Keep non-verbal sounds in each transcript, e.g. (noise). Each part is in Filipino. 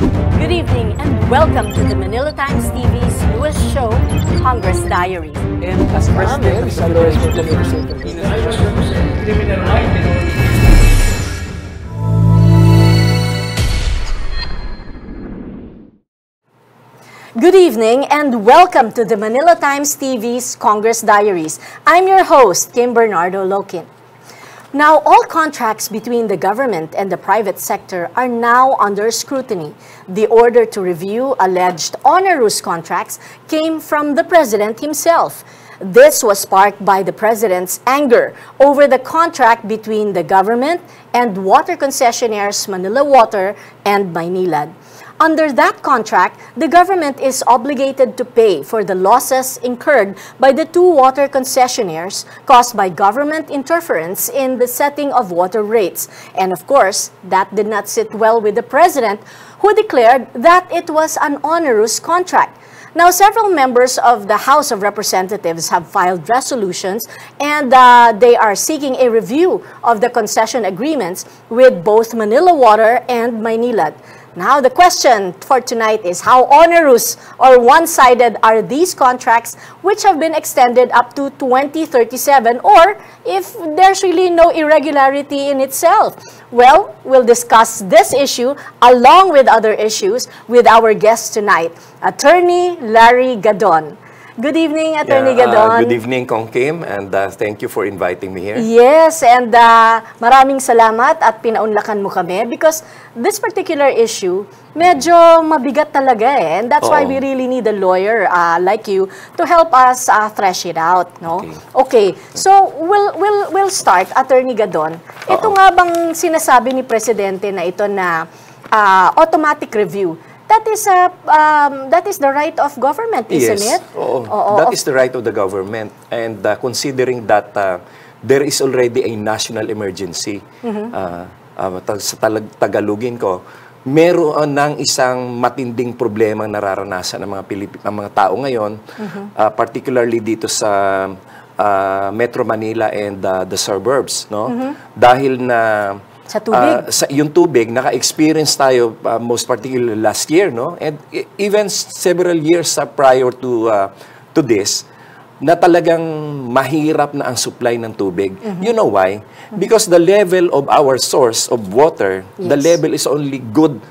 Good evening and welcome to the Manila Times TV's newest show, Congress Diaries. And as ah, president of the Philippines Good evening and welcome to the Manila Times TV's Congress Diaries. I'm your host, Kim Bernardo Lokin. Now, all contracts between the government and the private sector are now under scrutiny. The order to review alleged onerous contracts came from the president himself. This was sparked by the president's anger over the contract between the government and water concessionaires Manila Water and Maynilad. Under that contract, the government is obligated to pay for the losses incurred by the two water concessionaires caused by government interference in the setting of water rates. And of course, that did not sit well with the president, who declared that it was an onerous contract. Now, several members of the House of Representatives have filed resolutions and uh, they are seeking a review of the concession agreements with both Manila Water and Maynilad. Now, the question for tonight is how onerous or one-sided are these contracts which have been extended up to 2037 or if there's really no irregularity in itself? Well, we'll discuss this issue along with other issues with our guest tonight, Attorney Larry Gadon. Good evening, Attorney Yeah, uh, Gadon. good evening, Kong Kim, and uh, thank you for inviting me here. Yes, and uh, maraming salamat at pinaunlakan mo kami because this particular issue, medyo mabigat talaga eh. And that's why Oo. we really need a lawyer uh, like you to help us uh, thresh it out, no? Okay. So, we'll, we'll, we'll start, Attorney Gadon. Ito Oo. nga bang sinasabi ni Presidente na ito na uh, automatic review? That is a um, that is the right of government, isn't yes, it? oo. Oo. That is the right of the government. And uh, considering that uh, there is already a national emergency, Mm-hmm. uh, uh, sa talag- Tagalogin ko, meron ng isang matinding problema nararanasan ng mga Pilip- ng mga tao ngayon, Mm-hmm. uh, particularly dito sa uh, Metro Manila and uh, the suburbs, no? Dahil na Mm-hmm. Sa tubig. uh, sa yung tubig, naka-experience tayo uh, most particularly last year, no? And e- even several years uh, prior to uh, to this, na talagang mahirap na ang supply ng tubig. Mm-hmm. You know why? Because the level of our source of water, the Yes. level is only good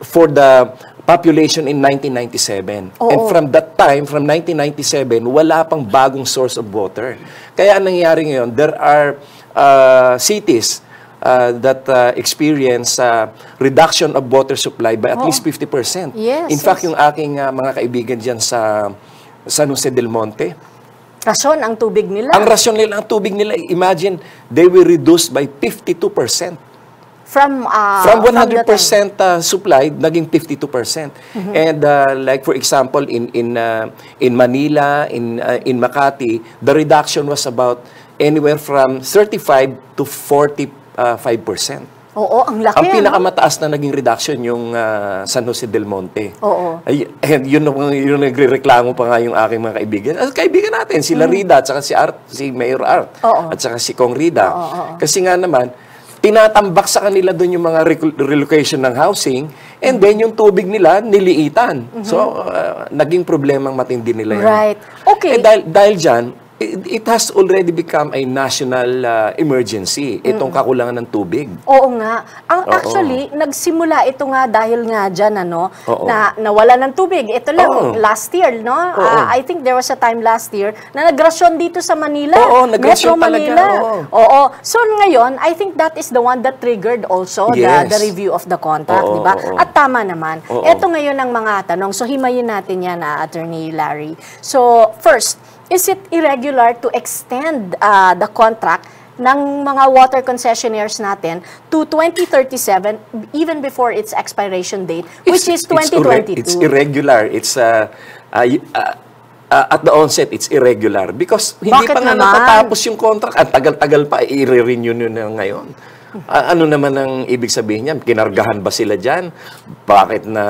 for the population in 1997. Oo. And from that time, from 1997, wala pang bagong source of water. Kaya ang nangyayari ngayon, there are uh, cities uh, that uh, experience uh, reduction of water supply by at least 50%. Yes, In fact, yes. yung aking uh, mga kaibigan dyan sa San Jose del Monte, Rason ang tubig nila. ang rasyon nila, ang tubig nila, imagine, they were reduced by 52%. From, uh, From the 100% time. uh, supplied, naging 52%. Mm-hmm. And uh, like for example, in in uh, in Manila, in uh, in Makati, the reduction was about anywhere from 35 to 45%. Oo, ang laki. Ang ano? pinakamataas na naging reduction yung uh, San Jose del Monte. Oo. Ay, and yun, ang- yun ang nagrereklamo pa nga yung aking mga kaibigan. Ah, kaibigan natin, sila Rida, at saka si Art, si Mayor Art, Mm. Oo. at saka si Kong Rida. Kasi nga naman, tinatambak sa kanila doon yung mga relocation ng housing, and then yung tubig nila, niliitan. So, uh, naging problemang matindi nila yan. Mm-hmm. Right. Okay. Eh, dahil, dahil dyan, it, it has already become a national uh, emergency, itong kakulangan ng tubig. Oo nga. Ang Oo. actually, nagsimula ito nga dahil nga dyan, ano, Oo. na nawala ng tubig. Ito lang, Oo. last year, no? Oo. Ah, I think there was a time last year na nagrasyon dito sa Manila. Oo, nagrasyon talaga, Manila. oo. Oo. So ngayon, I think that is the one that triggered also the, Yes. the review of the contract, di ba? At tama naman. Oo. Ito ngayon ang mga tanong. So himayin natin yan, ah, Attorney Larry. So first, is it irregular to extend ah, the contract ng mga water concessionaires natin to 2037 even before its expiration date which is It's- it's irre- 2022. It's, irregular. It's uh, uh, uh, uh, at the onset, it's irregular. Because hindi Bakit pa nga naman? natatapos yung contract. Ang tagal-tagal pa, i-renew nyo na ngayon. Ah, ano naman ang ibig sabihin niyan? Kinargahan ba sila dyan? Bakit na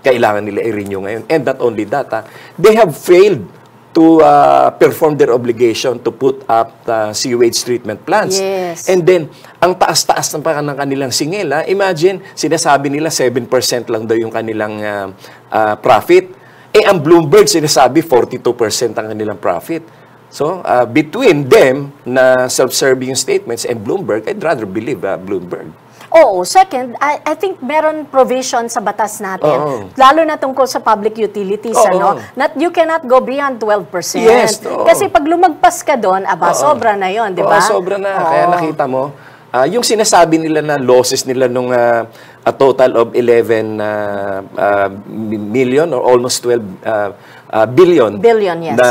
kailangan nila i-renew ngayon? And not only that, ah, they have failed to uh, perform their obligation to put up uh, sewage treatment plants. Yes. And then, ang taas-taas ng ng kanilang singil, imagine, sinasabi nila 7% lang daw yung kanilang uh, uh, profit. Eh, ang Bloomberg, sinasabi 42% ang kanilang profit. So, uh, between them na self-serving statements and Bloomberg, I'd rather believe uh, Bloomberg. Oo. Second, I, I think meron provision sa batas natin, Oo. lalo na tungkol sa public utilities, Oo. ano, that you cannot go beyond 12%. Yes, oo. Kasi pag lumagpas ka doon, aba, Oo. sobra na yon, di Oo, ba? sobra na. Oo. Kaya nakita mo, ah, yung sinasabi nila na losses nila nung ah, a total of 11 ah, ah, mi- million or almost 12 ah, ah, billion, Billion, yes. na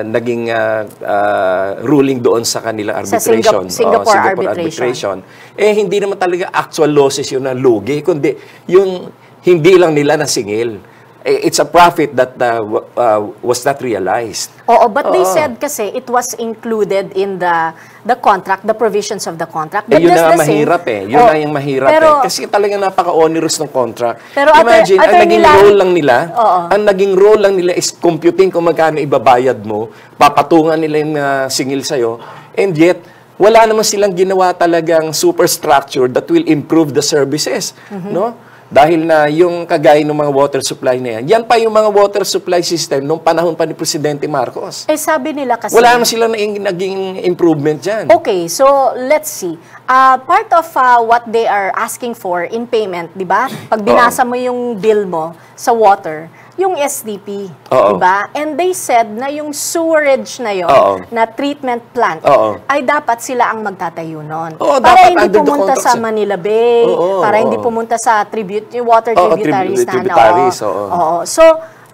naging ah, ah, ruling doon sa kanila Sa arbitration. Singap- Oo, Singapore arbitration. Eh, hindi naman talaga actual losses yun na lugi, kundi yung hindi lang nila nasingil. Eh, It's a profit that wa- ah, was not realized. Oo, but they Oo. said kasi it was included in the the contract, the provisions of the contract. Eh, But yun just na ang same- mahirap eh. Yun Oo, na yung mahirap pero, eh. Kasi talagang napaka-onerous ng contract. Pero Imagine, ang naging lang- role lang nila, Oo. ang naging role lang nila is computing kung magkano ibabayad mo, papatungan nila yung ah, singil sa'yo, and yet, wala naman silang ginawa talagang superstructure that will improve the services. Mm-hmm. No? Dahil na yung kagaya ng mga water supply na yan, yan pa yung mga water supply system nung panahon pa ni Presidente Marcos. eh sabi nila kasi... Wala naman silang naging, naging improvement dyan. Okay, so let's see. Uh, part of uh, what they are asking for in payment, di ba? Pag binasa mo yung bill mo sa water, yung SDP, di ba? And they said na yung sewerage na yon, na treatment plant, Oo. ay dapat sila ang magtatayo nun. Oo, para dapat hindi under the pumunta contract sa siya. Manila Bay, Oo, para oo. hindi pumunta sa tribute, yung water Oo, tributaries tribu- na. tributaries, oo. So,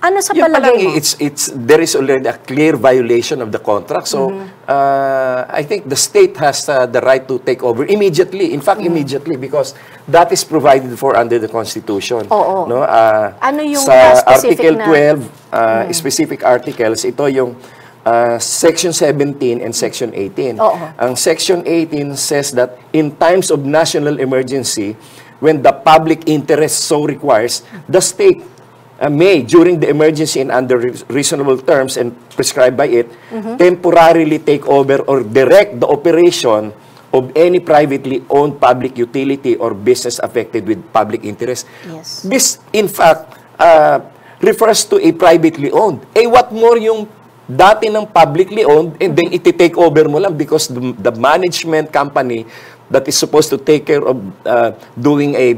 ano sa Yun palagay mo? it's, it's, there is already a clear violation of the contract. So, Mm-hmm. Uh, I think the state has uh, the right to take over immediately. In fact, Mm-hmm. immediately because that is provided for under the Constitution. Oo. No? Uh, Ano yung, sa specific Article na- Mm. 12, uh, specific articles, ito yung uh, Section 17 and Section 18. Oo. Ang Section 18 says that in times of national emergency, when the public interest so requires, the state uh, may, during the emergency and under re- reasonable terms and prescribed by it, temporarily take over or direct the operation of any privately owned public utility or business affected with public interest. Yes. This, in fact, uh, refers to a privately owned. Eh, what more yung dati ng publicly owned and then iti-take over mo lang because the, the management company that is supposed to take care of uh, doing a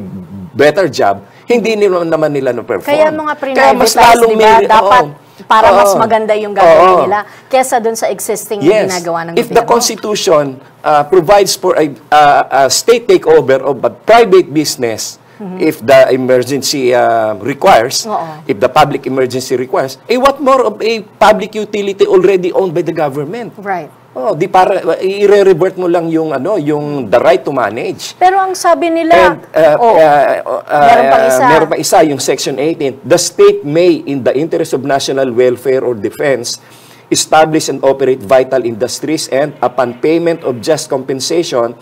better job, hindi nila naman nila na-perform. Kaya mga mas pre-privatize, di ba, dapat oo. para mas Oo. maganda yung gagawin Oo. nila kesa dun sa existing Yes. ginagawa ng If the. Constitution uh, provides for a, uh, a state takeover of a private business, if the emergency uh, requires. Oo. if the public emergency requires, eh what more of a public utility already owned by the government? Right. Oh, di para i-revert mo lang yung ano, yung the right to manage. Pero ang sabi nila, And, uh, oh, uh, uh, meron pang isa. meron pa isa, yung Section 18. The state may, in the interest of national welfare or defense, establish and operate vital industries and, upon payment of just compensation,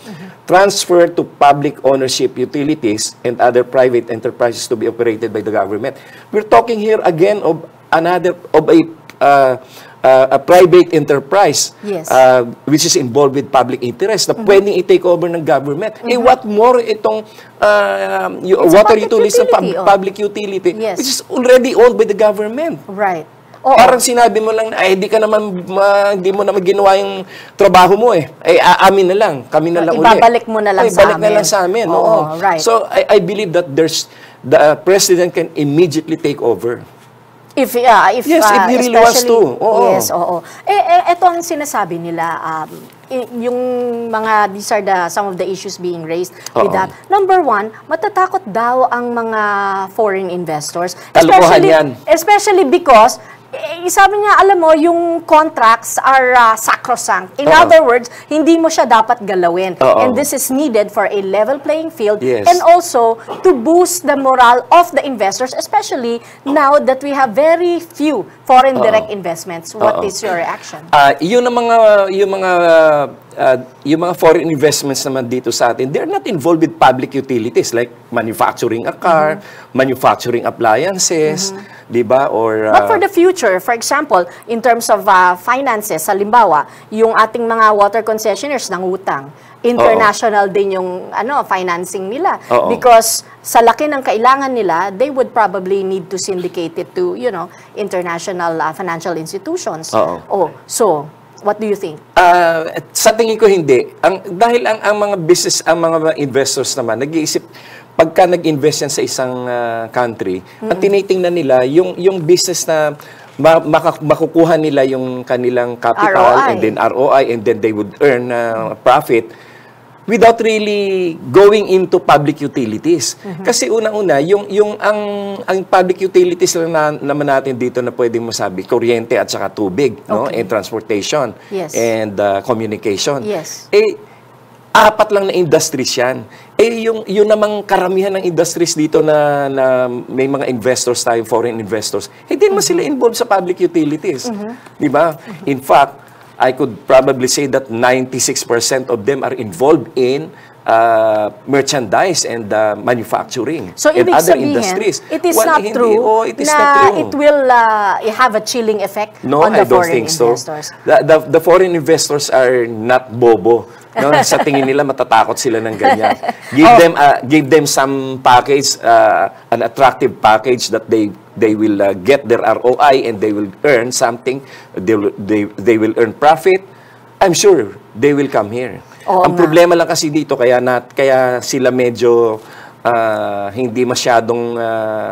transfer to public ownership utilities and other private enterprises to be operated by the government. We're talking here again of another, of a, uh, uh, a private enterprise Yes. uh, which is involved with public interest na pwedeng i-take over ng government. Eh, what more itong uh, It's water utilities na utility, pub- oh. public utility, Yes. which is already owned by the government. right. Oo. Parang sinabi mo lang, ay, di ka naman, ma, hindi mo naman ginawa yung trabaho mo eh. Ay, aamin na lang, kami na lang uli. Ibabalik mo na lang Ay, sa balik na amin. lang sa amin. Oo, Oo, right. So, I, I believe that there's, the uh, president can immediately take over. If, yeah, if, Yes, if uh, he really wants to. Oo. Yes, oo. Eh, eh, ito ang sinasabi nila, um, yung mga, these are the, some of the issues being raised with Oo. that. Number one, matatakot daw ang mga foreign investors. Kalokohan Especially- yan. Especially because, eh, sabi niya, alam mo, yung contracts are uh, sacrosanct. In Oo. other words, hindi mo siya dapat galawin. Oo. And this is needed for a level playing field Yes. and also to boost the morale of the investors, especially now that we have very few foreign direct investments. What Oo. is your reaction? Ah, yun ang mga yung mga ah, yung mga foreign investments naman dito sa atin, they're not involved with public utilities like manufacturing a car, manufacturing appliances. Di ba? Or But uh, for the future, for example, in terms of uh, finances, halimbawa, yung ating mga water concessionaires ng utang, international din yung ano financing nila Oo. because sa laki ng kailangan nila they would probably need to syndicate it to you know international uh, financial institutions Oo. oh so what do you think Ah, sa tingin ko hindi. Ang dahil ang ang mga business, ang mga investors naman nag-iisip pagka nag-invest yan sa isang ah, country, ang tinitingnan nila yung yung business na ma- maka- makukuha nila yung kanilang capital ROI. and then ROI and then they would earn ah, profit without really going into public utilities. Kasi unang-una, yung yung ang ang public utilities lang na, naman natin dito na pwedeng masabi, kuryente at saka tubig, no? Okay. And transportation Yes. and uh, communication. Yes. Eh apat lang na industries yan. Eh yung yun namang karamihan ng industries dito na na may mga investors tayo, foreign investors, hindi naman sila involved sa public utilities. 'Di ba? In fact, I could probably say that 96% of them are involved in uh, merchandise and uh, manufacturing So, and other sabihin, industries. it is Well, not hindi- true oh, it is na not true. it will uh, have a chilling effect No, on the I don't foreign think so. investors. The, the, the foreign investors are not bobo. No, sa tingin nila matatakot sila ng ganyan. (laughs) Give Oh. them uh, give them some package, uh, an attractive package that they they will uh, get their ROI and they will earn something. They will, they they will earn profit. I'm sure they will come here. Oo Ang nga. problema lang kasi dito kaya nat kaya sila medyo uh, hindi masyadong uh,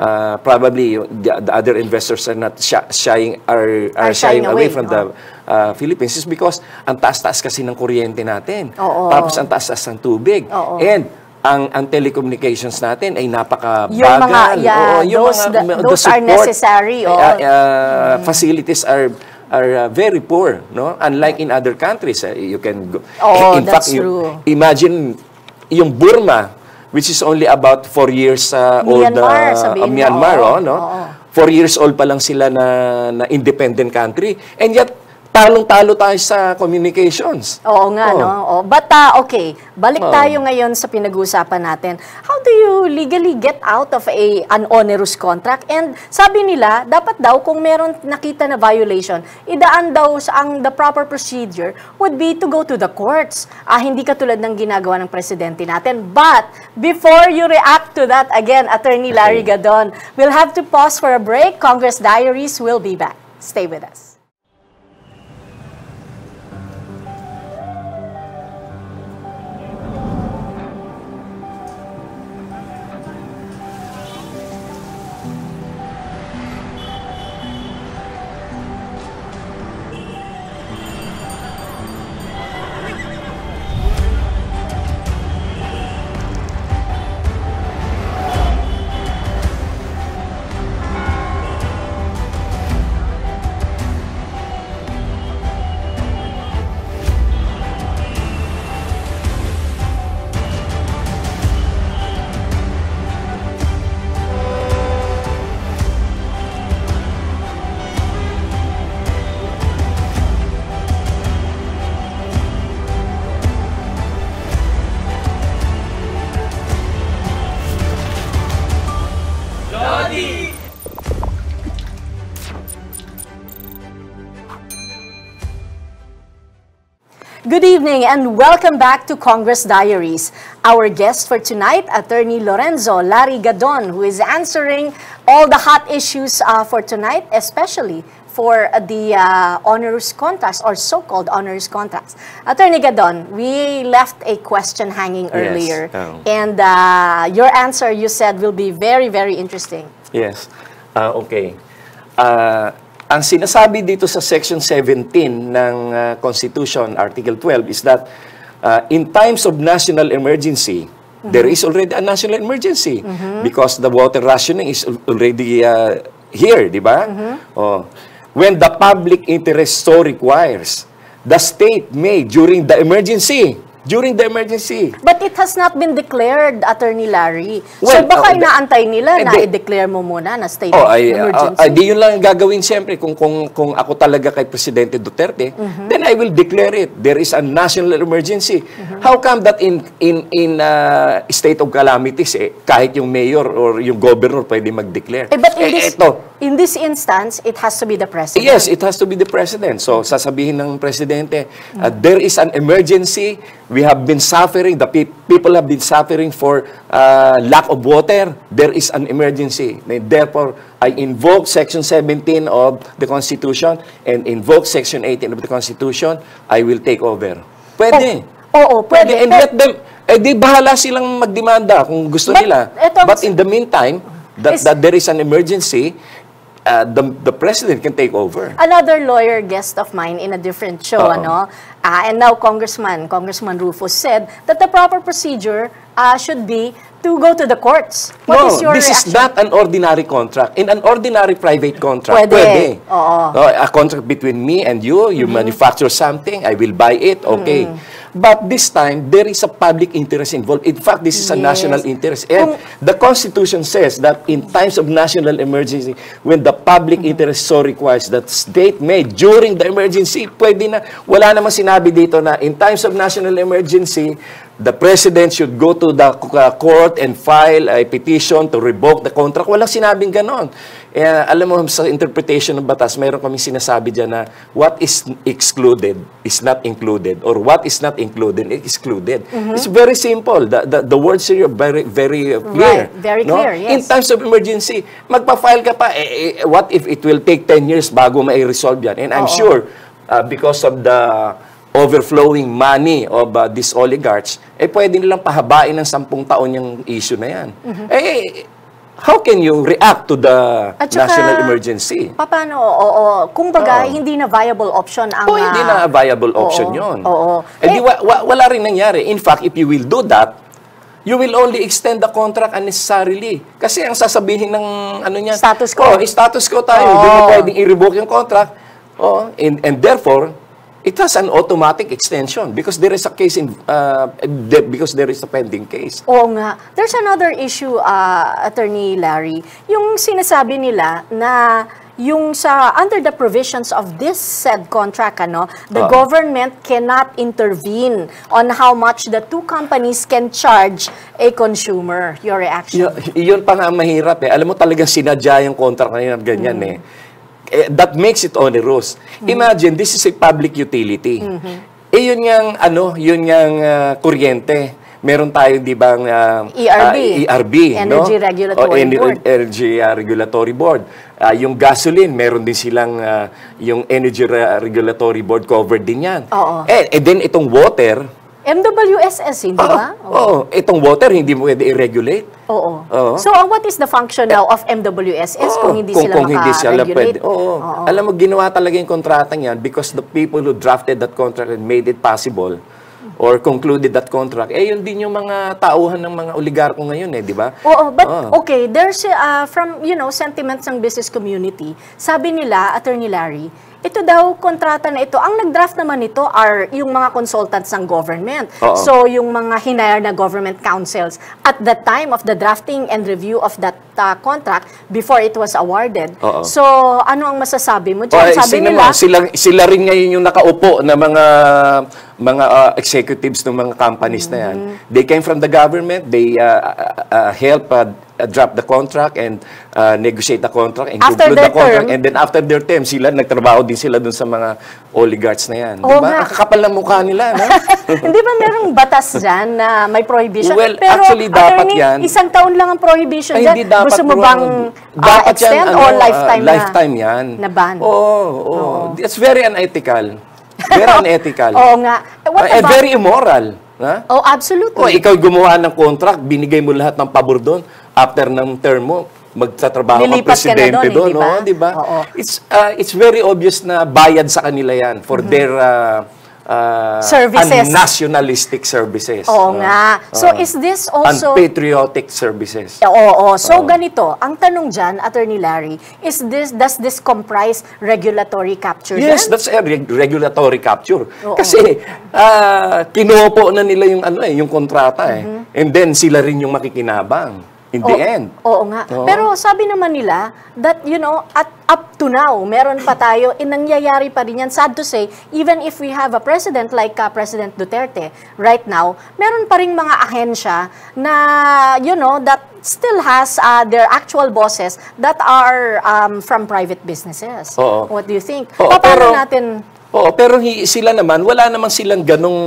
uh, probably the, the other investors are not shy, shying are, are, Are shying shying away, away, from the uh, Philippines is because ang taas-taas kasi ng kuryente natin. Oo. Tapos ang taas-taas ng tubig. Oo. And ang ang telecommunications natin ay napakabagal. Yung mga- yeah, Oo, those- the- the those are support, necessary, oo. uh, uh, facilities are are uh, very poor, no? Unlike in other countries, uh, you can go. Oo, in that's fact, you- true. imagine yung Burma, which is only about four years uh, old. Myanmar, uh, uh, Myanmar, oh, no? oo. Four years old pa lang sila na, na independent country. And yet, talong-talo tayo sa communications. Oo nga, Oo. no? Oh, but, uh, okay, balik Oo. tayo ngayon sa pinag-uusapan natin. How do you legally get out of a an onerous contract? And sabi nila, dapat daw kung meron nakita na violation, idaan daw sa ang the proper procedure would be to go to the courts. Ah, hindi katulad ng ginagawa ng presidente natin. But, before you react to that, again, Attorney Larry Okay. Gadon, we'll have to pause for a break. Congress Diaries will be back. Stay with us. Good evening and welcome back to Congress Diaries. Our guest for tonight, Attorney Lorenzo Larry Gadon, who is answering all the hot issues uh, for tonight, especially for uh, the uh, onerous contracts or so-called onerous contracts. Attorney Gadon, we left a question hanging Yes, earlier, um. and uh, your answer, you said, will be very, very interesting. Yes. Ah, okay. Ang sinasabi dito sa Section 17 ng ah, Constitution, Article 12, is that ah, in times of national emergency, there is already a national emergency because the water rationing is al- already ah, here, di ba? Oh. When the public interest so requires, the state may, during the emergency, during the emergency. But it has not been declared, Attorney Larry. so Well, baka oh, inaantay nila eh, na i-declare mo muna na state Oh, of ay, emergency. ah, ah, di yun lang ang gagawin siyempre kung, kung, kung ako talaga kay Presidente Duterte, Mm-hmm. then I will declare it. There is a national emergency. Mm-hmm. How come that in in in uh, state of calamities eh, kahit yung mayor or yung governor pwede mag-declare? eh, but in this, ito, in this instance, it has to be the president. Yes, it has to be the president. So, sasabihin ng presidente, uh, there is an emergency. We have been suffering. The pe- people have been suffering for uh, lack of water. There is an emergency. And Therefore, I invoke Section 17 of the Constitution and invoke Section 18 of the Constitution. I will take over. Pwede. Oo, pwede. And Pero- let them, eh di bahala silang magdemanda kung gusto But nila. But in the meantime, that, Is- that there is an emergency, uh, the, the president can take over. Another lawyer guest of mine in a different show, Oo. ano, ah, and now Congressman, Congressman Rufus said that the proper procedure ah, should be to go to the courts. What no, is your this reaction? is not an ordinary contract. In an ordinary private contract, Pwede. Oo. No, a contract between me and you, you manufacture something, I will buy it, okay. But this time, there is a public interest involved. In fact, this is a Yes. national interest. And Kung- the Constitution says that in times of national emergency, when the public interest so requires that state may, during the emergency, pwede na, wala namang sinabi dito na in times of national emergency, the president should go to the uh, court and file a petition to revoke the contract. Walang sinabing ganon. Eh, alam mo, sa interpretation ng batas, mayroon kaming sinasabi dyan na what is excluded is not included or what is not included is excluded. It's very simple. The, the, the words here are very, very clear. Right. Very no? clear, yes. In times of emergency, magpa-file ka pa, eh, eh, what if it will take 10 years bago ma-resolve yan? And I'm Oo. sure, uh, because of the overflowing money of uh, these oligarchs, eh pwede nilang pahabain ng sampung taon yung issue na yan. Mm-hmm. Eh, how can you react to the At saka, national emergency? Paano? Oo, oo. Kung baga, Oo. hindi na viable option ang... O hindi ah, na viable option oo, yon. oo. Eh, di Eh- wa- wa- wala rin nangyari. In fact, if you will do that, you will only extend the contract unnecessarily. Kasi ang sasabihin ng ano niya, Status quo. Oh, status quo tayo. Hindi Oo. mo pwedeng i-revoke yung contract. Oh, and, and therefore, it has an automatic extension because there is a case in uh, de- because there is a pending case. Oo nga. There's another issue, uh, Attorney Larry. Yung sinasabi nila na yung sa under the provisions of this said contract ano the Oo. government cannot intervene on how much the two companies can charge a consumer your reaction Y- yun pa nga mahirap eh. Alam mo talagang sinadya yung contract na yun at ganyan Mm. eh. Eh. That makes it onerous. Imagine, this is a public utility. Mm-hmm. Eh yun yung ano, yun yung ah, kuryente. Meron tayo, di ba, ang, ah, ERB. ah, ERB, Energy no? Regulatory O, Ener- Board. Energy ah, Regulatory Board. Ah, yung gasoline, meron din silang, ah, yung Energy Ra- Regulatory Board covered din yan. Oo. Eh, eh then itong water, MWSS hindi ba? Oo, oo. itong water, hindi mo pwede i-regulate. Oo. Oo. So, uh, what is the function now of MWSS Oo, kung hindi sila kung hindi sila pwede. Oo. Alam mo, ginawa talaga yung kontrata niyan because the people who drafted that contract and made it possible or concluded that contract, eh yun din yung mga tauhan ng mga oligarko ngayon eh, di ba? Oo, but Oo. okay, there's uh, from, you know, sentiments ng business community, sabi nila, Attorney Larry, ito daw, kontrata na ito, ang nag-draft naman nito are yung mga consultants ng government. Oo. So, yung mga hinire na government councils at the time of the drafting and review of that uh, contract before it was awarded. Oo. So, ano ang masasabi mo O, dyan? eh, Sabi sino nila, sila, sila rin ngayon yung nakaupo na mga mga uh, executives ng mga companies na yan. Mm-hmm. They came from the government, they uh, uh, uh, help uh, uh, draft the contract and uh, negotiate the contract and After conclude the contract. term- And then after their term, sila nagtrabaho din sila dun sa mga oligarchs na yan. Oo Di ba? nga. Ang kakapal ng mukha nila, no? (laughs) Hindi ba merong batas dyan na may prohibition? Well, Pero, actually, dapat attorney, yan. isang taon lang ang prohibition Ay, dyan. hindi dapat Gusto mo bang uh, Dapat yan, extend ano, or ah, lifetime na? lifetime yan. Na ban? Oo, oo. It's very unethical. Very unethical. Oo nga. Eh, What about- very immoral. Ha? Oh, absolutely. O ikaw gumawa ng contract, binigay mo lahat ng pabor doon. After ng term mo, magtatrabaho Lilipat ka presidente doon, doon. eh, di ba? Oo, di ba? Oo. It's, uh, it's very obvious na bayad sa kanila yan for Mm-hmm. their uh, uh, Services. nationalistic services. Oo no? nga. So Oo. is this also... Unpatriotic services. Oo, So ganito, ang tanong dyan, Attorney Larry, is this does this comprise regulatory capture Yes, then? that's a reg- regulatory capture. Oo. Kasi ah kinupo na nila yung ano eh, yung kontrata eh. And then sila rin yung makikinabang in the Oo- end. Oo nga. Oo. Pero sabi naman nila that, you know, at up to now, meron pa tayo, eh, nangyayari pa rin yan. Sad to say, even if we have a president like uh, President Duterte right now, meron pa rin mga ahensya na, you know, that still has uh, their actual bosses that are um, from private businesses. Oo. What do you think? Oo, Pa- pero- paano natin Oo, pero hi- sila naman, wala naman silang ganong,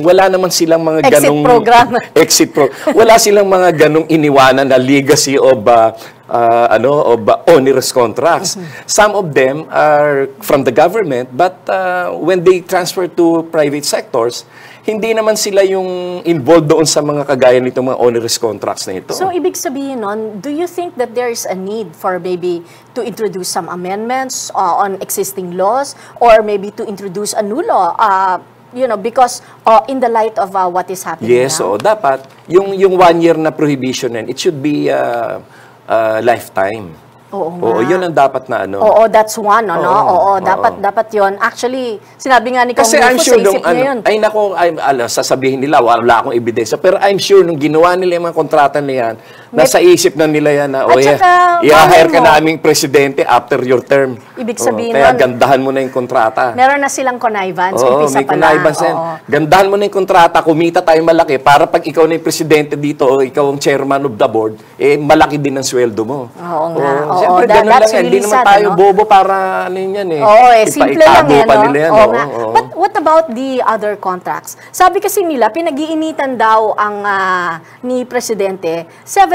wala naman silang mga Exit ganong... program. (laughs) exit pro. Wala silang mga ganong iniwanan na legacy of, uh, uh, ano, of uh, onerous contracts. Mm-hmm. Some of them are from the government, but uh, when they transfer to private sectors, hindi naman sila yung involved doon sa mga kagaya nitong mga onerous contracts na ito. So, ibig sabihin nun, do you think that there is a need for maybe to introduce some amendments uh, on existing laws or maybe to introduce a new law, uh, you know, because uh, in the light of uh, what is happening Yes, now? so dapat yung yung one year na prohibition it should be uh, uh, lifetime. Oo nga. Oo, yun ang dapat na ano. Oo, that's one, ano? Oo, Oo, oo. dapat dapat 'yon. Actually, sinabi nga ni Kong Kasi I'm Rufus sure sa nung ano, yun. ay nako, I'm, ala, sasabihin nila, wala akong ebidensya. Pero I'm sure nung ginawa nila yung mga kontrata na yan, nasa isip na nila yan na, oh yeah, i-hire ka mo- naming presidente after your term. Ibig sabihin Kaya nun- gandahan mo na yung kontrata. Meron na silang connivance, Oo, umpisa may connivance yan. Oo. Gandahan mo na yung kontrata, kumita tayo malaki para pag ikaw na yung presidente dito o ikaw ang chairman of the board, eh malaki din ang sweldo mo. Oo nga. Oo, Siyempre, that- ganun lang yan. Hindi naman tayo bobo para ano yan eh. Oo eh, simple lang eh, pa no? nila yan. Oo oo, nga. oo. But what about the other contracts? Sabi kasi nila, pinag-iinitan daw ang ah, ni Presidente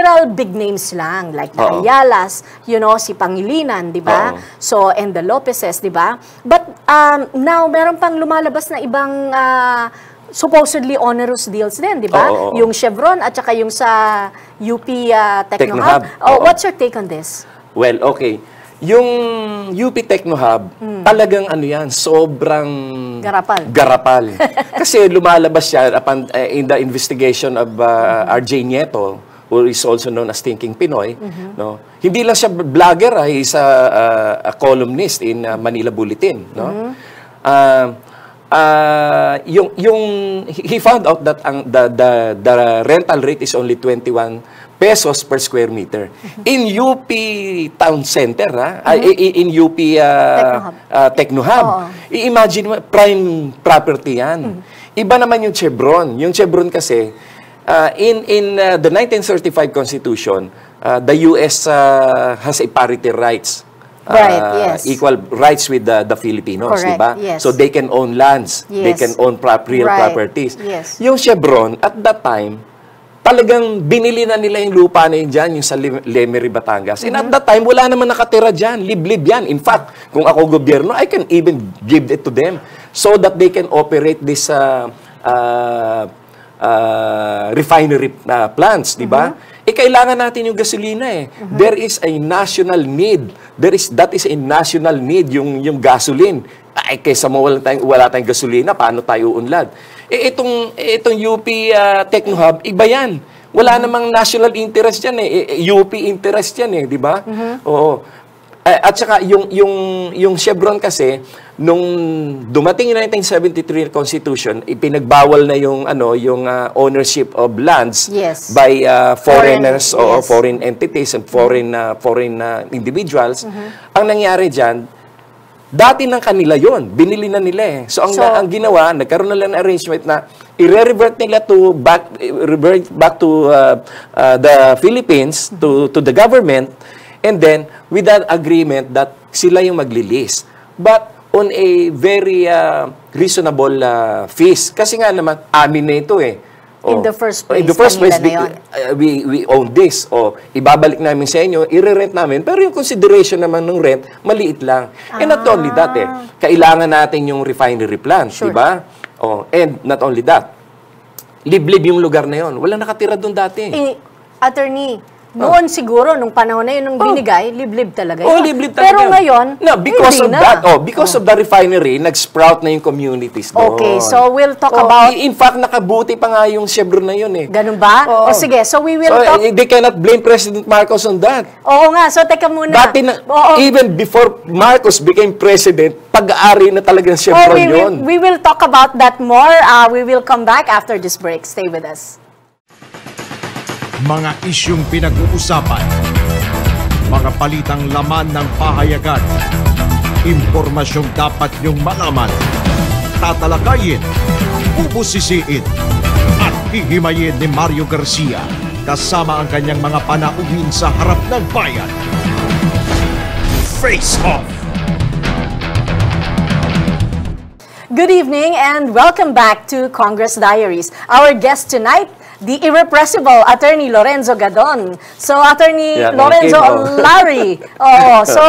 several big names lang, like the Oo. Ayalas, you know, si Pangilinan, di ba? Oo. So, and the Lopezes, di ba? But um, now, meron pang lumalabas na ibang ah, supposedly onerous deals din, di ba? Oo, oo. Yung Chevron at saka yung sa UP ah, Technohub. Technohub, Oh, oo. what's your take on this? Well, okay. Yung UP Technohub, talagang ano yan, sobrang... Hmm. Garapal. Garapal. (laughs) Kasi lumalabas siya upon, eh, in the investigation of uh, RJ Nieto, who is also known as Thinking Pinoy. No? Hindi lang siya vlogger, ah, he's a, a- a columnist in uh, Manila Bulletin. No? Ah, ah, yung yung he found out that ang the the the rental rate is only 21 pesos per square meter in UP Town Center ha i- i- in UP ah, Technohub. Technohub Oo. i-imagine mo prime property yan iba naman yung Chevron yung Chevron kasi ah, in in ah, the 1935 constitution ah, the US ah, has a parity rights Right, ah, yes. equal rights with the, the Filipinos, Correct, di ba? yes. So they can own lands, they Yes. can own prop- real Right, properties. yes. Yung Chevron, at that time, talagang binili na nila yung lupa na yun dyan, yung sa Lemery, Batangas. And at Mm-hmm. that time, wala naman nakatira dyan. Liblib yan. In fact, kung ako gobyerno, I can even give it to them so that they can operate this uh, uh, uh, refinery uh, plants, di ba? Mm-hmm. Eh, kailangan natin yung gasolina eh. There is a national need. There is, that is a national need, yung, yung gasoline. Ay, kaysa mo wala tayong, wala tayong gasolina, paano tayo unlad? Eh, itong, itong UP uh, Technohub, iba yan. Wala namang national interest yan eh. Eh, UP interest yan eh, di ba? Oo. Eh, at saka yung yung yung Chevron kasi nung dumating yung 1973 Constitution, ipinagbawal na yung ano yung uh, ownership of lands Yes. by uh, foreigners Foreign, or yes. foreign entities and foreign uh, foreign uh, individuals. Ang nangyari diyan, dati ng kanila yon, binili na nila eh. So ang So- ang ginawa, nagkaroon na lang ng arrangement na i-revert nila to back revert back to uh, uh, the Philippines to to the government and then with that agreement that sila yung magli-lease. But on a very uh, reasonable uh, fees. Kasi nga naman, amin na ito eh. In the first In place, the first place, we- uh, we, we own this. O, ibabalik namin sa inyo, i-rent namin. Pero yung consideration naman ng rent, maliit lang. And not only that eh, kailangan natin yung refinery plant, Sure. di ba? Oh, and not only that, liblib yung lugar na yon. Wala nakatira doon dati. Eh, attorney, Noon siguro, nung panahon na yun, nung binigay, liblib talaga Oh, yun. liblib Pero talaga. ngayon, no, because hindi of na. that, oh, because of the refinery, nag-sprout na yung communities doon. Okay, so we'll talk Oh, about- In fact, nakabuti pa nga yung Chevron na yun eh. Ganun ba? O Oo. sige, so we will So, talk... eh, they cannot blame President Marcos on that. Oo nga, so teka muna. Dati na, Oo. even before Marcos became president, pag-aari na talaga ng Oh, Chevron we, will, yun. we will talk about that more. Uh, we will come back after this break. Stay with us. Mga isyung pinag-uusapan. Mga palitang laman ng pahayagan. Impormasyong dapat niyong malaman. Tatalakayin, bubusisiin, at hihimayin ni Mario Garcia kasama ang kanyang mga panauhin sa harap ng bayan. Face Off! Good evening and welcome back to Congress Diaries. Our guest tonight, the irrepressible Attorney Lorenzo Gadon. So, Attorney Yeah, Lorenzo. Larry. (laughs) Oo, so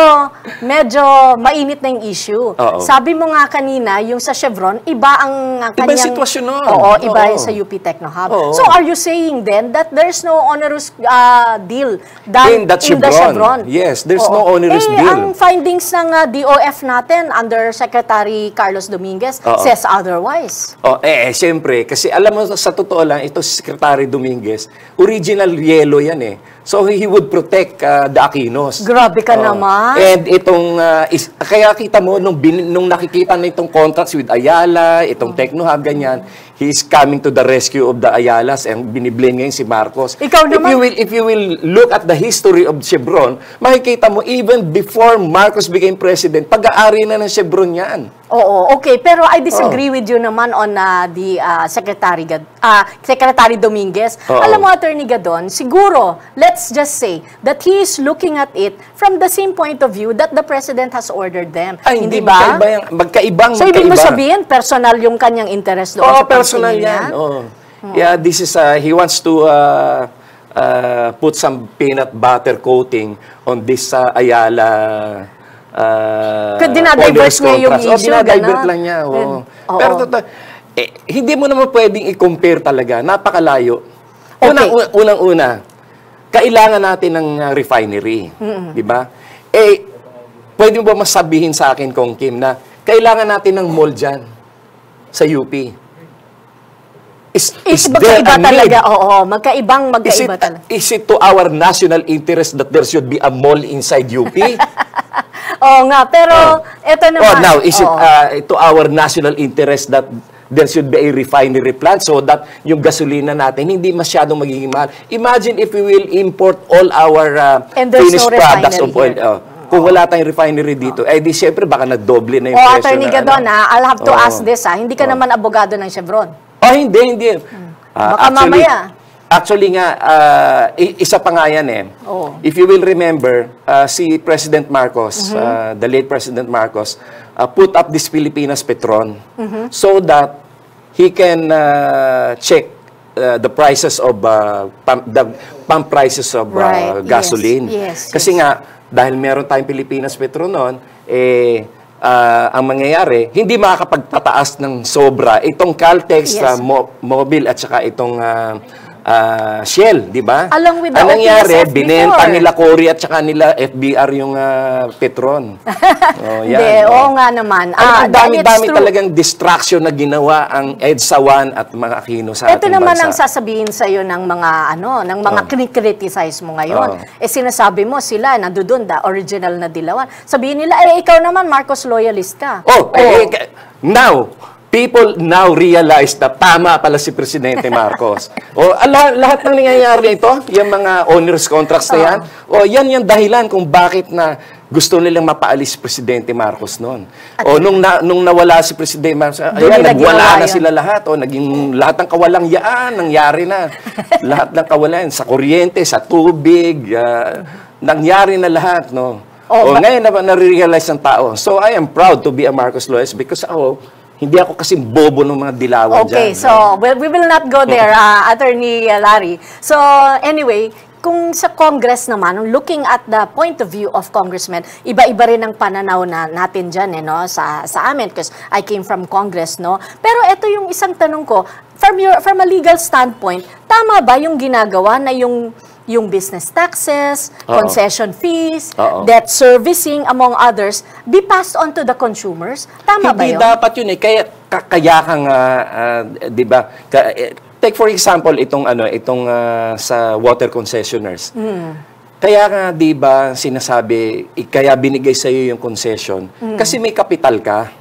medyo mainit na yung issue. Oo. Sabi mo nga kanina, yung sa Chevron, iba ang uh, Iba yung kanyang... sitwasyon nun. Oo, iba Oo. yung sa UP Techno Hub. Oo. So, are you saying then that there's no onerous uh, deal done In that the Chevron. Chevron? Yes, there's Oo. no onerous eh, deal. ang findings ng uh, DOF natin under Secretary Carlos Dominguez Oo. says otherwise. Oh, eh, eh, siyempre, kasi alam mo, sa totoo lang, ito si Secretary Dominguez, original yellow yan eh. So, he would protect uh, the Aquinos. Grabe ka Oh. naman. And itong, uh, is, kaya kita mo, nung, bin, nung nakikita na itong contracts with Ayala, itong Technohub, ganyan, he is coming to the rescue of the Ayalas and biniblame ngayon si Marcos. Ikaw If naman- you will, if you will look at the history of Chevron, makikita mo, even before Marcos became president, pag-aari na ng Chevron yan. Oo, okay. Pero I disagree Oh. with you naman on uh, the uh, Secretary Gad uh, Secretary Dominguez. Oo. Alam mo, Attorney Gadon, siguro, let's just say that he is looking at it from the same point of view that the President has ordered them. Ay, hindi, ba? magkaiba yan. Magkaibang, So, ibig mo sabihin, personal yung kanyang interest doon Oo, sa personal yan. Oo. Yeah, this is, uh, he wants to uh, uh, put some peanut butter coating on this uh, Ayala uh, Kaya dinadivert niya yung. Oh, issue, dinadivert gano'n? lang niya. oo. Oo. Pero totoo, eh, hindi mo naman pwedeng i-compare talaga. Napakalayo. Okay. Unang, unang-una, kailangan natin ng uh, refinery. Di ba? Eh, pwede mo ba masabihin sa akin, Kong Kim, na kailangan natin ng mall dyan sa UP? Is, Is, is magkaiba talaga, oo. Magkaibang Is it, magkaiba talaga. is it to our national interest that there should be a mall inside UP? (laughs) Oo nga, pero eto naman. oh, now, is it oo. uh, to our national interest that there should be a refinery plant so that yung gasolina natin hindi masyadong magiging mahal. Imagine if we will import all our uh, finished no products of oil. oh, kung wala tayong refinery dito, eh di syempre baka nagdoble na yung O, presyo Attorney na, Gadon, ano. ha, I'll have to Oo. ask this, ha. Hindi ka naman abogado ng Chevron. Oh, hindi, hindi. Ah, Baka mamaya. Actually nga, ah, i- isa pa nga yan eh. Oo. If you will remember, ah, si President Marcos, Mm-hmm. ah, the late President Marcos, ah, put up this Filipinas Petron Mm-hmm. so that he can ah, check ah, the prices of ah, pump, the pump prices of ah, Right. Yes. gasoline. Yes, Kasi nga, dahil meron tayong Pilipinas Petron noon, eh, ah, ang mangyayari, hindi makakapagtataas ng sobra itong Caltex, Yes. ah, Mo- Mobile at saka itong ah, ah, Shell, di ba? Along with the Ang nangyari, binenta nila Cory at saka nila FBR yung ah, Petron. (laughs) oh, yan, Hindi, oh. oo nga naman. Ah, ang dami-dami talagang distraction na ginawa ang EDSA 1 at mga Aquino sa Ito ating naman bansa. ang sasabihin sa iyo ng mga ano, ng mga Oh. kinikriticize mo ngayon. Oh. Eh sinasabi mo sila nandoon da original na dilawan. Sabihin nila eh ikaw naman Marcos loyalist ka. Oh, eh, eh, now, people now realize na tama pala si Presidente Marcos. (laughs) o ala, lahat ng nangyayari ito, yung mga owners contracts na yan, o yan yung dahilan kung bakit na gusto nilang mapaalis si Presidente Marcos noon. O nung na, nung nawala si Presidente Marcos, ayan, nagwala na sila lahat. O naging lahat ng kawalang yaan, nangyari na. (laughs) lahat ng kawalan sa kuryente, sa tubig, ah, nangyari na lahat, no. Oh, o ba- ngayon na na-realize ng tao. So I am proud to be a Marcos loyalist because ako, hindi ako kasi bobo ng mga dilawan Okay, dyan. so well, we will not go (laughs) there, uh, Attorney Larry. So anyway, kung sa Congress naman, looking at the point of view of congressmen, iba-iba rin ang pananaw na natin dyan, eh, no? sa, sa amin, because I came from Congress, no? Pero ito yung isang tanong ko, from, your, from a legal standpoint, tama ba yung ginagawa na yung yung business taxes, Oo. concession fees, Oo. debt servicing, among others, be passed on to the consumers. Tama ba Hindi yun? dapat yun eh. Kaya, ka- kaya ka nga, ah, di ba, ka- eh, take for example, itong, ano, itong ah, sa water concessioners. Hmm. Kaya nga, di ba, sinasabi, eh, kaya binigay sa iyo yung concession, Hmm. kasi may kapital ka.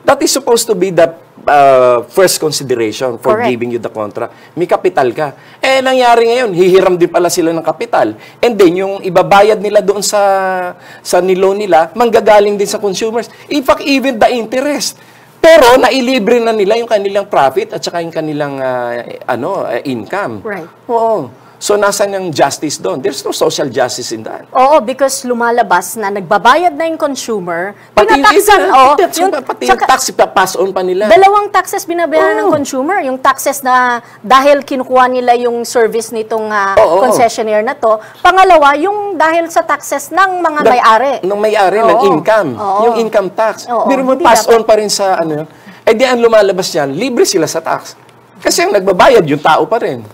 That is supposed to be the uh, first consideration for Correct. giving you the contract. May kapital ka. Eh, nangyari ngayon, hihiram din pala sila ng kapital. And then, yung ibabayad nila doon sa, sa nilo nila, manggagaling din sa consumers. In fact, even the interest. Pero, nailibre na nila yung kanilang profit at saka yung kanilang ah, ano, ah, income. Right. Oo. So, nasan yung justice doon? There's no social justice in that. Oo, because lumalabas na nagbabayad na yung consumer, Pati yung, even, oo, pati yung, pati yung tsaka- tax, ipapass on pa nila. Dalawang taxes binabayaran ng Oo. consumer. Yung taxes na dahil kinukuha nila yung service nitong ah, Oo. concessionaire na to. Pangalawa, yung dahil sa taxes ng mga Ng- may-ari. Ng may-ari, ng Oo. income. Oo. Yung income tax. Oo, Pero mo hindi pass dapat. on pa rin sa ano yun. Eh di ang lumalabas yan, libre sila sa tax. Kasi ang nagbabayad, yung tao pa rin.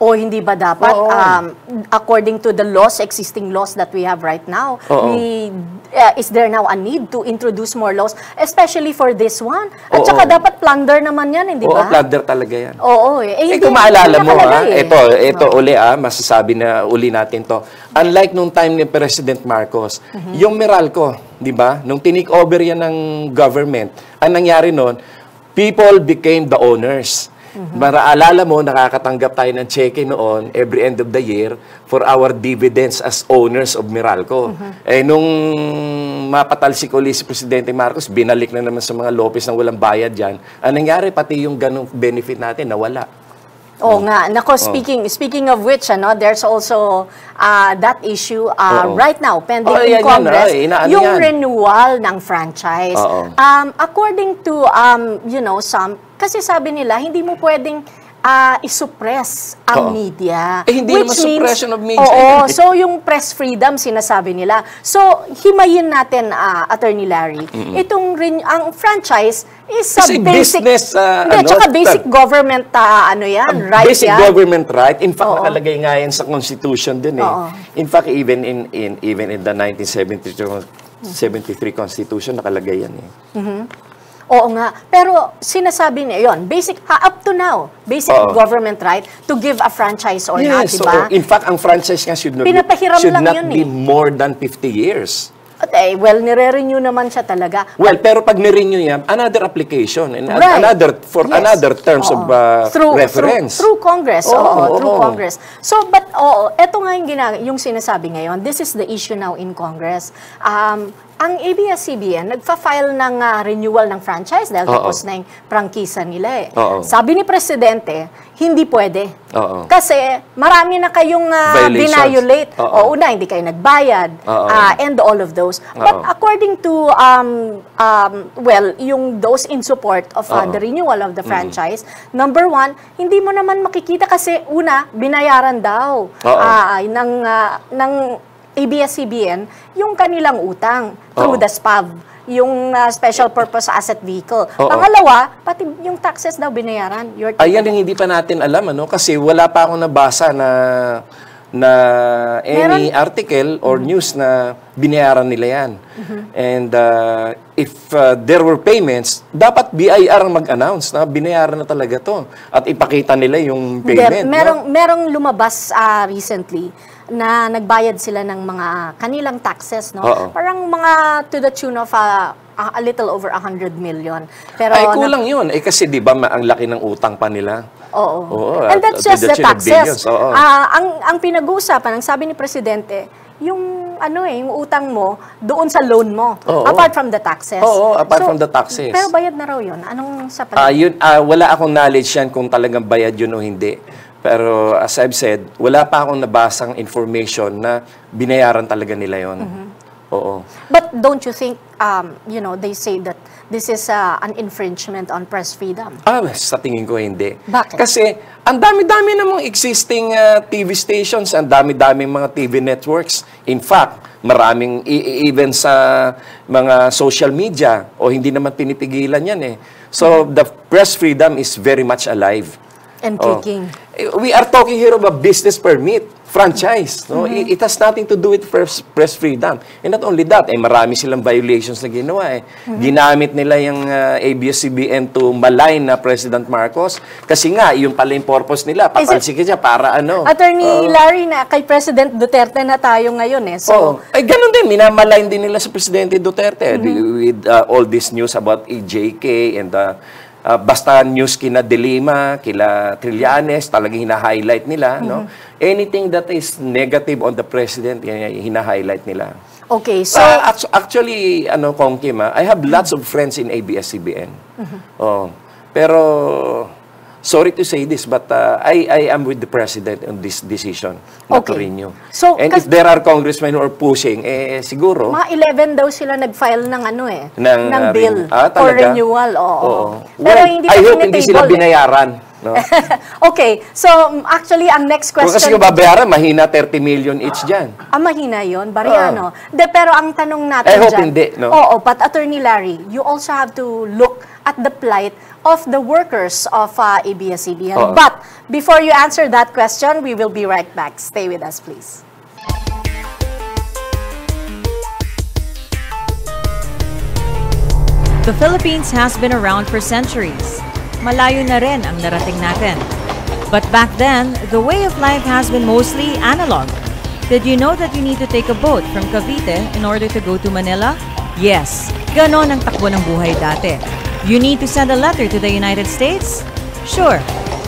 O hindi ba dapat, Oo. um, according to the laws, existing laws that we have right now, Oo. we, uh, is there now a need to introduce more laws, especially for this one? At Oo. saka dapat plunder naman yan, hindi Oo, ba? plunder talaga yan. Oo, eh. eh Eh, hindi- kung maalala hindi mo, ha, nakalagay eh. ito, ito uli, ah, masasabi na uli natin to. Unlike nung time ni President Marcos, Mhm. yung Meralco, di ba, nung tinake over yan ng government, ang nangyari noon, people became the owners. Mhm. Maraalala mo, nakakatanggap tayo ng cheque noon every end of the year for our dividends as owners of Meralco. Mhm. Eh, nung mapatalsik uli si Presidente Marcos, binalik na naman sa mga Lopez ng walang bayad dyan. Ang nangyari, pati yung ganong benefit natin, nawala. Oo nga. Nako, speaking speaking of which, ano, there's also uh, that issue uh, Oo. right now pending Oh, in yan, yan, Congress, oh, yung yan. renewal ng franchise. Oo. Um, according to um, you know, some kasi sabi nila hindi mo pwedeng uh, isuppress ang Oo. media. Eh, hindi naman suppression of media Oo, (laughs) so yung press freedom sinasabi nila. So himayin natin uh, Attorney Larry. Itong ren- ang franchise is a Kasi basic business, uh, Hindi, ano, tsaka basic ter- government uh, ano yan, right Basic yan. government right. In fact, Oo. nakalagay nga yan sa Constitution din eh. Oo. In fact, even in, in even in the 1973 73 Constitution, nakalagay yan eh. Oo nga. Pero sinasabi niya, yon basic, ha, up to now, basic Oo. government right to give a franchise or not, Yes, di ba? oo. in fact, ang franchise nga should not, be, Pinapahiram should lang not yun be eh. more than 50 years. At eh, well, nire-renew naman siya talaga. Well, pero pag nirenew yan, another application and Right. another for Yes. another terms Oo. of uh, through, reference. Through, through Congress. Oo, Oo, oo, through. Congress. So, but, oo, eto nga yung, gina- yung sinasabi ngayon, this is the issue now in Congress. Um, ang ABS-CBN, nagfa-file ng ah, renewal ng franchise dahil Oo. tapos na yung prangkisa nila eh. Oo. Sabi ni Presidente, hindi pwede. Oo. Kasi marami na kayong ah, Violations. binayolate. Oo. O una, hindi kayo nagbayad. Oo. ah, and all of those. But Oo. according to, um, um, well, yung those in support of uh, Oo. the renewal of the franchise, number one, hindi mo naman makikita kasi una, binayaran daw Oo. ah, ng, ah, ng ABS-CBN yung kanilang utang through Oo. the SPAV yung ah, Special Purpose Asset Vehicle. Oo. Pangalawa, pati yung taxes daw binayaran. Your Ayan yung hindi pa natin alam ano kasi wala pa akong nabasa na na any article or news na binayaran nila yan. And uh, if uh, there were payments, dapat BIR ang mag-announce na binayaran na talaga to at ipakita nila yung Hindi, payment. no? merong, merong lumabas ah, recently na nagbayad sila ng mga kanilang taxes, no? Oo. Parang mga to the tune of ah, a, a little over 100 million. Pero Ay, kulang yun. Eh, kasi di ba ang laki ng utang pa nila? Oo. Oo, And at- that's just the taxes. oo. Ah, ang ang pinag-uusapan, ang sabi ni presidente, yung ano eh, yung utang mo doon sa loan mo, Oo. apart from the taxes. Oo, apart from the taxes. Pero bayad na raw 'yun. Anong sa Ah, yun, ah, wala akong knowledge yan kung talagang bayad yun o hindi. Pero as I've said, wala pa akong nabasang information na binayaran talaga nila yon. Mm-hmm. Oo. But don't you think, um, you know, they say that this is uh, an infringement on press freedom? Ah, sa tingin ko hindi. Bakit? Kasi ang dami-dami namang existing ah, TV stations, ang dami-daming mga TV networks. In fact, maraming i- i- even sa mga social media o hindi naman pinipigilan yan eh. So the press freedom is very much alive. And Oh. kicking. Eh, We are talking here about business permit. franchise. No? It, it has nothing to do with press, press freedom. And not only that, eh, marami silang violations na ginawa. Eh. Ginamit nila yung uh, ABS-CBN to malign na President Marcos. Kasi nga, yung pala yung purpose nila. Papansin ka siya para ano. Attorney Larry, na kay President Duterte na tayo ngayon eh. So, Oo. Ay, ganun din. Minamalign din nila sa Presidente Duterte with uh, all this news about EJK and uh, uh, basta news kina Delima, kila Trillanes, talagang hina-highlight nila. No? Anything that is negative on the President, hina-highlight nila. okay, so, So, actually, ano, Kong Kim, ah, I have lots of friends in ABS-CBN. Oh. Pero, sorry to say this, but uh, I, I am with the President on this decision not to Okay. renew. So, And if there are congressmen who are pushing, eh, siguro, mga 11 daw sila nag-file ng ano eh, ng, ng uh, bill ah, for renewal. Oo. Oo. Pero Well, hindi I hope hindi sila tinitable eh. No? (laughs) okay, so um, actually, ang next Kung kasi question... kung babayaran, mahina 30 million each dyan. Ah, mahina yun, Bariano. De, pero ang tanong natin I hope dyan... hindi, no? Oo, but Attorney Larry, you also have to look at the plight of the workers of uh, ABS-CBN. Oo. But before you answer that question, we will be right back. Stay with us, please. The Philippines has been around for centuries. Malayo na rin ang narating natin. But back then, the way of life has been mostly analog. Did you know that you need to take a boat from Cavite in order to go to Manila? Yes, ganon ang takbo ng buhay dati. You need to send a letter to the United States? Sure,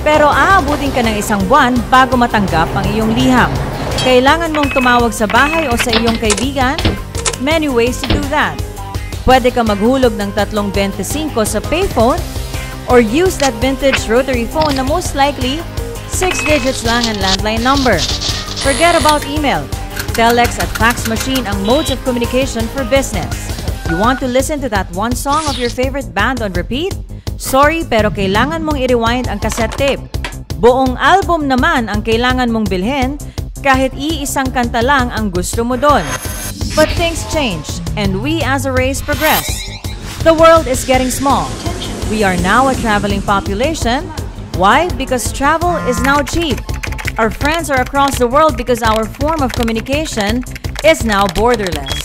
pero aabutin ka ng isang buwan bago matanggap ang iyong liham. Kailangan mong tumawag sa bahay o sa iyong kaibigan? Many ways to do that. Pwede ka maghulog ng tatlong 25 sa payphone or use that vintage rotary phone na most likely 6 digits lang ang landline number. Forget about email. Telex at fax machine ang modes of communication for business. You want to listen to that one song of your favorite band on repeat? Sorry pero kailangan mong i-rewind ang cassette tape. Buong album naman ang kailangan mong bilhin kahit iisang kanta lang ang gusto mo doon. But things change, and we as a race progress. The world is getting small. We are now a traveling population. Why? Because travel is now cheap. Our friends are across the world because our form of communication is now borderless.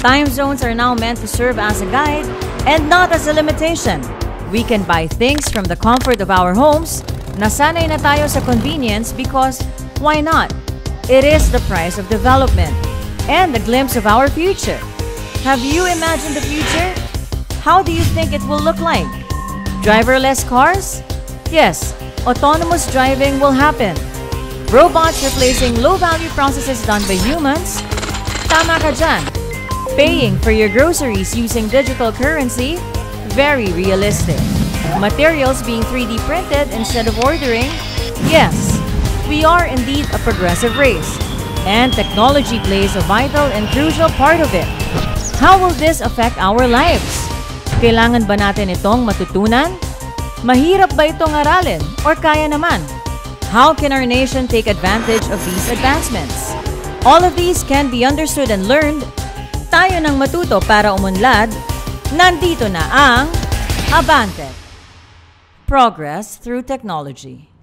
Time zones are now meant to serve as a guide and not as a limitation. We can buy things from the comfort of our homes. Nasanay na tayo sa convenience because why not? It is the price of development and the glimpse of our future. Have you imagined the future? How do you think it will look like? Driverless cars? Yes, autonomous driving will happen. Robots replacing low-value processes done by humans? Tama ka dyan. Paying for your groceries using digital currency? Very realistic. Materials being 3D printed instead of ordering? Yes, we are indeed a progressive race. And technology plays a vital and crucial part of it. How will this affect our lives? Kailangan ba natin itong matutunan? Mahirap ba itong aralin or kaya naman? How can our nation take advantage of these advancements? All of these can be understood and learned. Tayo nang matuto para umunlad. Nandito na ang Abante. Progress through technology.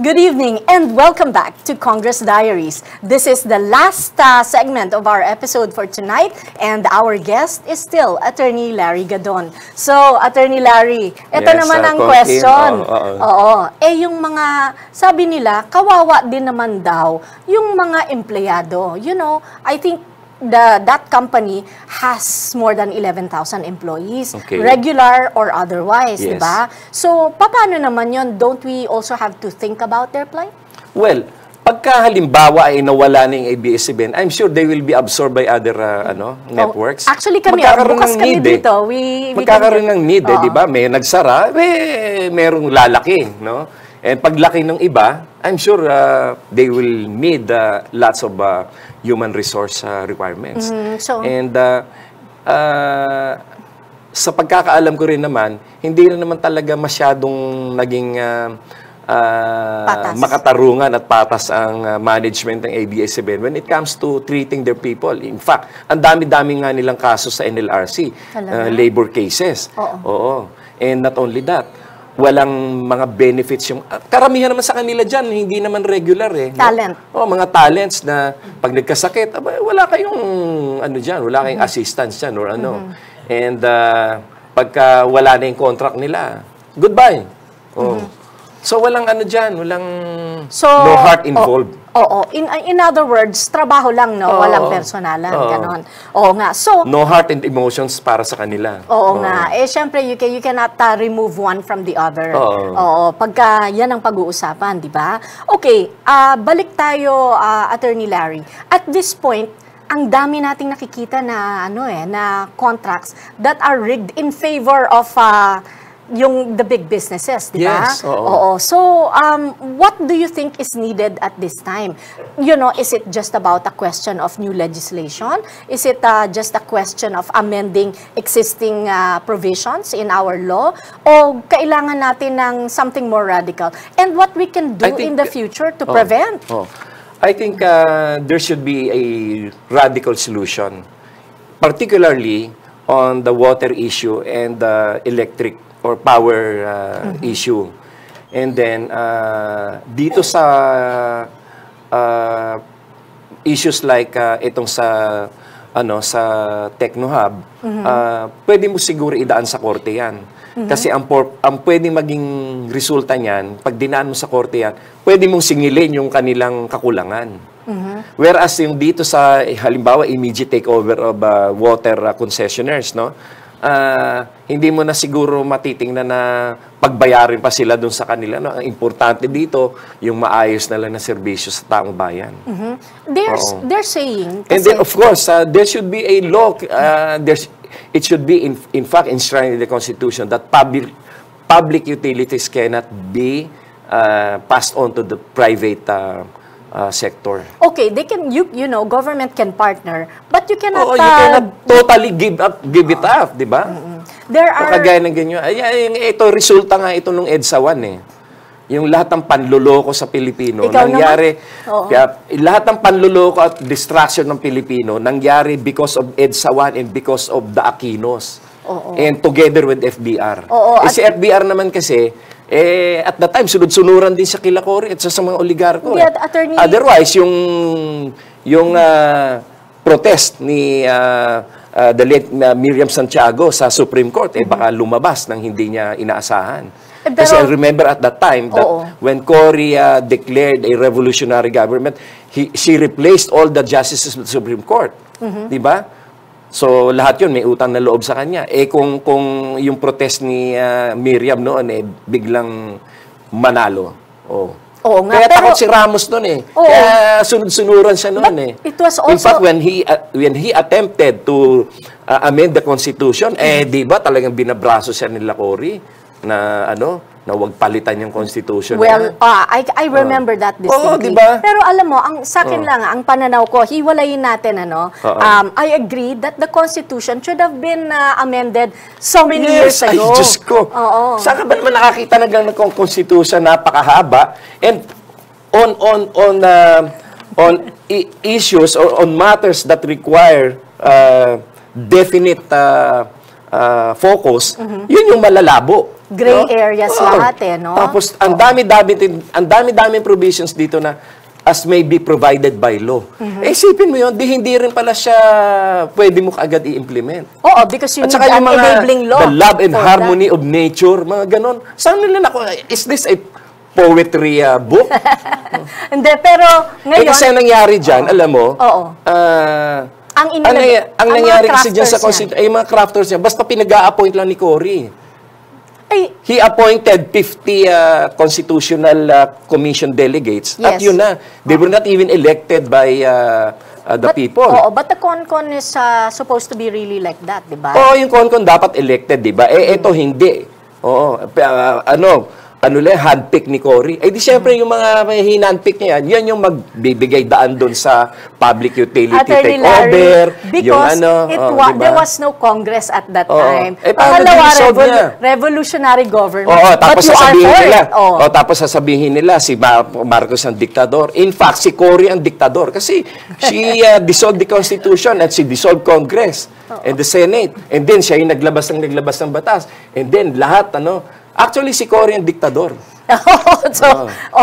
Good evening and welcome back to Congress Diaries. This is the last uh, segment of our episode for tonight and our guest is still Attorney Larry Gadon. So, Attorney Larry, ito Yes, naman uh, ang question. Oo, oo. Oo. Eh, yung mga, sabi nila, kawawa din naman daw yung mga empleyado. You know, I think the that company has more than 11,000 employees, Okay. regular or otherwise, di Yes. ba? So, paano naman yon? Don't we also have to think about their plight? Well, pagka halimbawa ay nawala na yung ABS-CBN, I'm sure they will be absorbed by other uh, ano networks. Oh, actually kami, Magkakaroon bukas ng kami need, eh. dito. We- we Magkakaroon can- ng need, eh, di ba? May nagsara, eh, merong lalaki, no? And paglaki ng iba, I'm sure uh, they will need uh, lots of uh, human resource uh, requirements. Mhm, so- And uh, uh, sa pagkakaalam ko rin naman, hindi na naman talaga masyadong naging uh, uh, Patas. makatarungan at patas ang uh, management ng ABS-CBN when it comes to treating their people. In fact, ang dami-dami nga nilang kaso sa NLRC, Talaga? uh, labor cases. Oo. Oo. And not only that, walang mga benefits yung ah, karamihan naman sa kanila diyan hindi naman regular eh. no? Talent. Oh, mga talents na pag nagkasakit, aba, wala kayong ano diyan, wala kayong assistance diyan or ano. And ah, pagka wala na yung contract nila, goodbye. Oh. So walang ano diyan, walang So, no heart involved. Oo. oo. In, in other words, trabaho lang, no? Oo. Walang personalan, Oo. ganon. Oo nga. So, No heart and emotions para sa kanila. Oo nga. Eh, syempre, you, can, you cannot uh, remove one from the other. Oo. Pagka yan ang pag-uusapan, di ba? Okay, ah, balik tayo, ah, Attorney Larry. At this point, ang dami nating nakikita na ano eh na contracts that are rigged in favor of ah, yung the big businesses, di ba? Yes, oo. So, um, what do you think is needed at this time? You know, is it just about a question of new legislation? Is it uh, just a question of amending existing uh, provisions in our law? O kailangan natin ng something more radical? And what we can do think- in the future to Oh, prevent? oh. I think uh, there should be a radical solution, particularly on the water issue and the electric or power uh, issue. And then, uh, dito sa uh, issues like uh, itong sa ano sa TechnoHub, uh, pwede mo siguro idaan sa korte 'yan. Kasi ang por- ang pwede maging resulta niyan, pag dinaan mo sa korte 'yan, pwede mong singilin yung kanilang kakulangan. Whereas yung dito sa eh, halimbawa immediate takeover of uh, water uh, concessionaires, no? Ah, hindi mo na siguro matitingnan na pagbayarin pa sila doon sa kanila. No? Ang importante dito, yung maayos na lang na serbisyo sa taong bayan. They're, Oo. they're saying, And then, of course, uh, there should be a law. Uh, there's, it should be, in, in fact, enshrined in the Constitution that public, public utilities cannot be uh, passed on to the private uh, uh, sector. okay, they can, you, you know, government can partner, but you cannot, Oo, you uh, cannot totally give up, give it up, di ba? there O are, kagaya ng ganyan. Ay, ay, ito, resulta nga ito nung EDSA 1 eh. Yung lahat ng panluloko sa Pilipino, Ikaw nangyari. Oo. kaya, lahat ng panluloko at distraction ng Pilipino, nangyari because of EDSA 1 and because of the Aquinos. And together with FBR. Oo, eh, si FBR naman kasi, eh, at the time, sunod-sunuran din sa Kilakori at sa, sa mga oligarko. Eh. at attorney- Otherwise, yung, yung ah, protest ni ah, ah, the late na Miriam Santiago sa Supreme Court, eh baka lumabas nang hindi niya inaasahan. Eh, Kasi pero- I remember at that time that Oo. when Cory ah, declared a revolutionary government, he, she replaced all the justices of the Supreme Court. Mm-hmm. Di ba? So lahat 'yun may utang na loob sa kanya. Eh kung kung yung protest ni ah, Miriam noon eh biglang manalo. Oh. Oo nga, Kaya pero- takot si Ramos noon eh. Oo. Kaya sunod-sunuran siya noon eh. it was In also- fact, when he uh, when he attempted to uh, amend the constitution, eh Mm-hmm. di ba talagang binabraso siya nila Cory na ano, na wag palitan yung constitution. Well, na. ah, I, I remember that distinctly. Oo, diba? Pero alam mo, ang sa akin lang, ang pananaw ko, hiwalayin natin, ano, Oo. um, I agree that the Constitution should have been ah, amended so many years Yes, ay, ago. Diyos ko. Oo. Saan ka ba naman nakakita ng ganun kong constitution napakahaba? And on on on uh, on issues or on matters that require uh, definite uh, uh, focus, yun yung malalabo. Gray areas Oo. lahat eh, no? Tapos ang dami-dami ang dami-dami provisions dito na as may be provided by law. Mm-hmm. Eh, isipin mo yun, di hindi rin pala siya pwede mo kaagad i-implement. Oo, because you At need an mga enabling law. the love and harmony of nature, mga ganon. Saan nila nako, is this a poetry uh, book? that. (laughs) Hindi, pero eh ngayon, kasi ang nangyari dyan, alam mo, Oo. ah, Ang ang, inilag- nangy- ang ang mga nangyari kasi dyan sa crafters constitu- ay mga crafters niya, basta pinag-a-appoint lang ni Cory. Ay, He appointed 50 uh, constitutional uh, commission delegates. At Yes. yun na, they were not even elected by uh, uh, the but, people. Oo, but the CONCON is ah, supposed to be really like that, di ba? Oo, yung Concon dapat elected, di ba? Eh, eto hindi. Oo, ah, ano, ano lang, handpick ni Cory. Eh, di syempre, yung mga may hinandpick niya yan, yan yung magbibigay daan doon sa public utility Attorney takeover. Larry, yung because ano, it oh, wa- di ba? there was no Congress at that Oo. time. Eh, Pangalawa, revol- niya? revolutionary government. Oo, tapos But sasabihin nila. Oh. oh, tapos sasabihin nila si Ma- Marcos ang diktador. In fact, si Cory ang diktador kasi she (laughs) uh, dissolved the Constitution at she dissolved Congress and the Senate. And then siya yung naglabas ng naglabas ng batas. And then lahat ano, Actually, si Cory ang diktador. (laughs) so,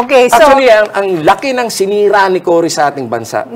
okay, so Actually, ang, ang laki ng sinira ni Cory sa ating bansa.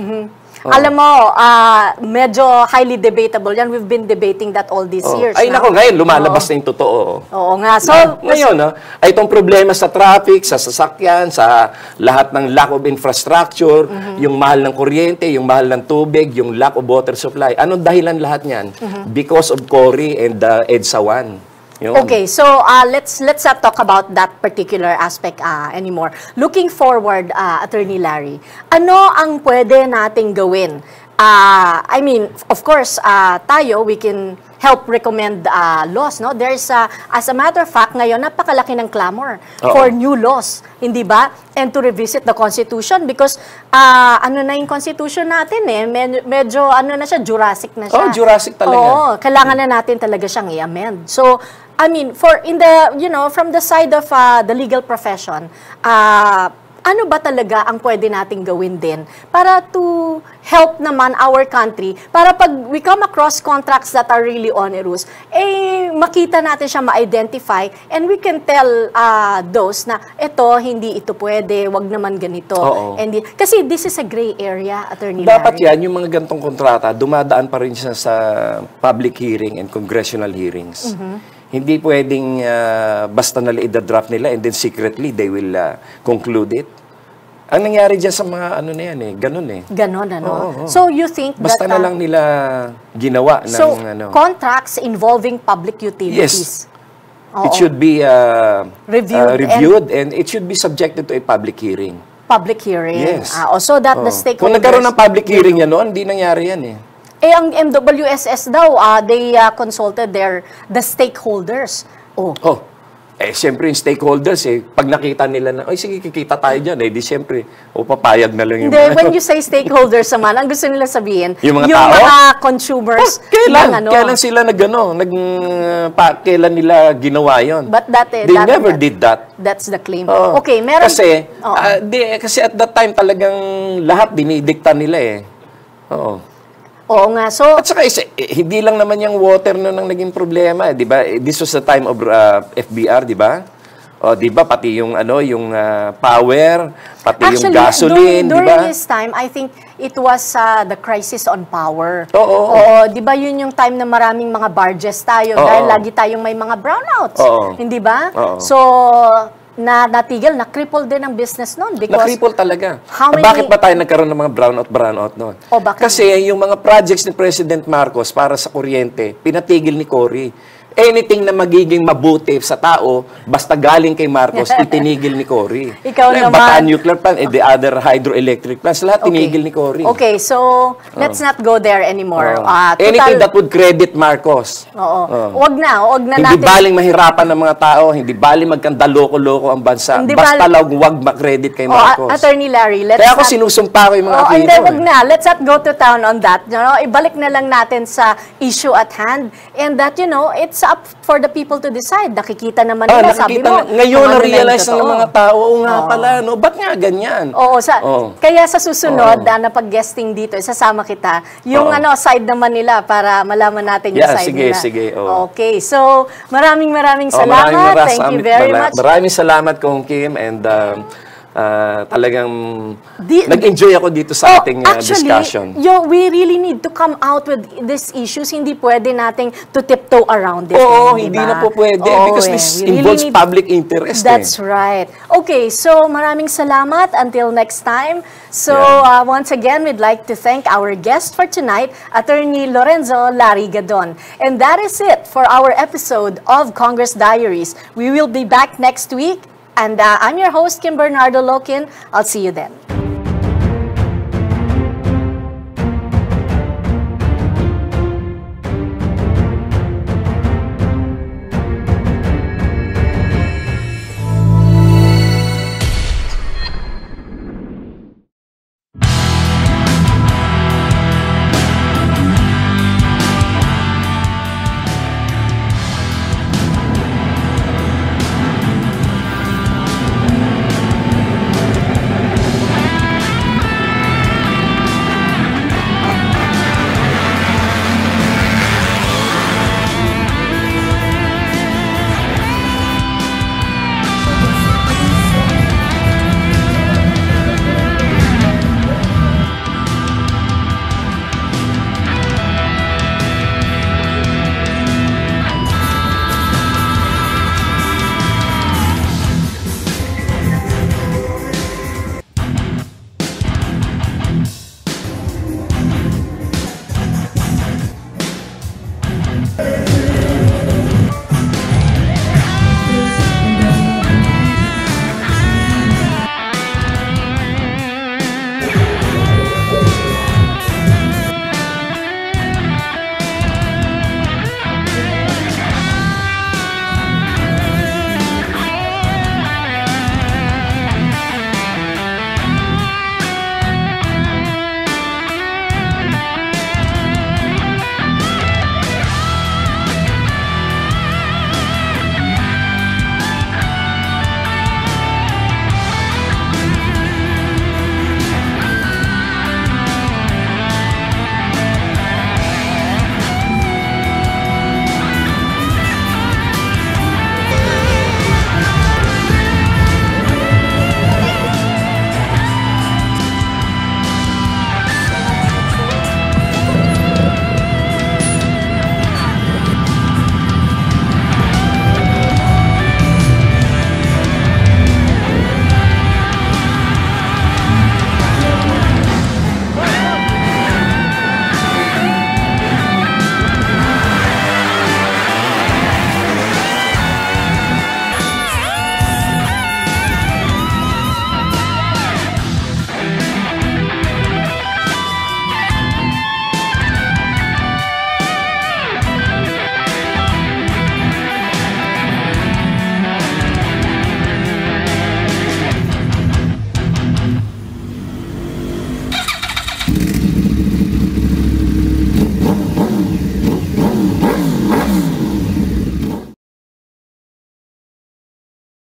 alam mo, ah, medyo highly debatable yan. We've been debating that all these Oh. years. Ay, na. nako, ngayon, lumalabas na yung totoo. Oo nga. So, ngayon, no, ay itong problema sa traffic, sa sasakyan, sa lahat ng lack of infrastructure, Mm-hmm. yung mahal ng kuryente, yung mahal ng tubig, yung lack of water supply. Anong dahilan lahat niyan? Because of Cory and uh, EDSA 1. Yun. Okay, so uh, let's let's not talk about that particular aspect uh, anymore. Looking forward, uh, Attorney Larry, ano ang pwede nating gawin? Uh, I mean, of course, uh, tayo we can help recommend uh, laws, no? There's uh, as a matter of fact ngayon napakalaki ng clamor Oo. for new laws, hindi ba? And to revisit the constitution because uh, ano na yung constitution natin eh, med- medyo ano na siya, Jurassic na siya. Oh, Jurassic talaga. Oo, kailangan na natin talaga siyang i-amend. So, I mean, for in the, you know, from the side of uh, the legal profession, uh, ano ba talaga ang pwede nating gawin din para to help naman our country para pag we come across contracts that are really onerous, eh makita natin siya ma-identify and we can tell uh, those na ito, hindi ito pwede, wag naman ganito. Oo. And kasi this is a gray area, Attorney Dapat Larry. yan, yung mga gantong kontrata, dumadaan pa rin siya sa public hearing and congressional hearings. Hindi pwedeng ah, basta nila i-draft nila and then secretly they will ah, conclude it. Ang nangyari dyan sa mga ano na yan eh, ganun eh. Ganon, ano? Oo, oo. So, you think Basta that... na uh, lang nila ginawa ng So, ano. contracts involving public utilities. Oo. It should be ah, Reviewed ah, reviewed and, it should be subjected to a public hearing. Public hearing. Yes. Ah, oh, so that the Oo. stakeholders... Kung nagkaroon ng public hearing yan noon, hindi nangyari yan eh. Eh, ang MWSS daw, ah, they ah, consulted their the stakeholders. Oh, Oh, eh siyempre yung stakeholders eh, pag nakita nila na, ay sige, kikita tayo dyan eh, di siyempre, o papayag na lang yung Hindi, mga- when (laughs) you say stakeholders naman, ang gusto nila sabihin, Yung mga tao? mga consumers. Oh, kailan? ng ano. Kailan sila nagano, nag pa, kailan nila ginawa 'yon? But that, eh, They that- never that- did that. That's the claim. Oo. Okay, meron... Kasi, Oo. ah, di, kasi at that time talagang lahat dinidikta nila eh. Oo. Oo nga, so... At saka isa, eh, hindi lang naman yung water noon ang naging problema, eh, 'di ba? Eh, This was the time of uh, FBR, 'di ba? O, 'di ba pati yung ano, yung ah, power, pati yung gasoline, 'di ba? during his time, I think it was uh, the crisis on power. Oo. Oo, 'di ba yun yung time na maraming mga barges tayo Oo. dahil lagi tayong may mga brownouts, Oo. hindi ba? Oo. So na natigil, na cripple din ang business noon because Na-cripple talaga. How many- Bakit ba tayo nagkaroon ng mga brownout, brownout noon? O, bakit? Kasi yung mga projects ni President Marcos para sa kuryente, pinatigil ni Cory. Anything na magiging mabuti sa tao, basta galing kay Marcos, (laughs) itinigil ni Cory. Ikaw Like, naman. Bataan nuclear plant, and the other hydroelectric plants, lahat tinigil ni Cory. Okay, so let's not go there anymore. Oo. Ah, total- Anything that would credit Marcos. Oo. Wag na, wag na Hindi natin. baling mahirapan ng mga tao, hindi baling magkandaloko-loko ang bansa. Hindi basta bal- lang wag makredit kay Oh, Marcos. Attorney Larry, let's Kaya ako not- sinusumpa ko yung mga Oh, Aquino hindi, eh. wag na. Let's not go to town on that. You know, ibalik na lang natin sa issue at hand. And that, you know, it's up for the people to decide. Nakikita naman Ah, nila, sabi nakikita mo. ngayon na-realize yung na ng mga tao, oo nga pala, no? Ba't nga ganyan? Oo, sa, Oo. kaya sa susunod, na napag-guesting dito, isasama kita, yung Oo. ano, side naman nila para malaman natin yung Yeah, side sige, nila. sige, oo. Okay, so maraming maraming Oh, salamat. maraming Thank you maraming- very much. Maraming salamat, Kong Kim, and um, ah, talagang Di- nag-enjoy ako dito sa Oh, ating ah, actually, discussion. Yo, we really need to come out with these issues. Hindi pwede nating to tiptoe around it. Oo, eh, di hindi na po pwede Oo, because eh. this really involves need- public interest. That's eh. right. Okay, so maraming salamat. Until next time. So uh, Yeah. once again, we'd like to thank our guest for tonight, Attorney Lorenzo Larigadon. And that is it for our episode of Congress Diaries. We will be back next week. And uh, I'm your host, Kim Bernardo Lokin. I'll see you then.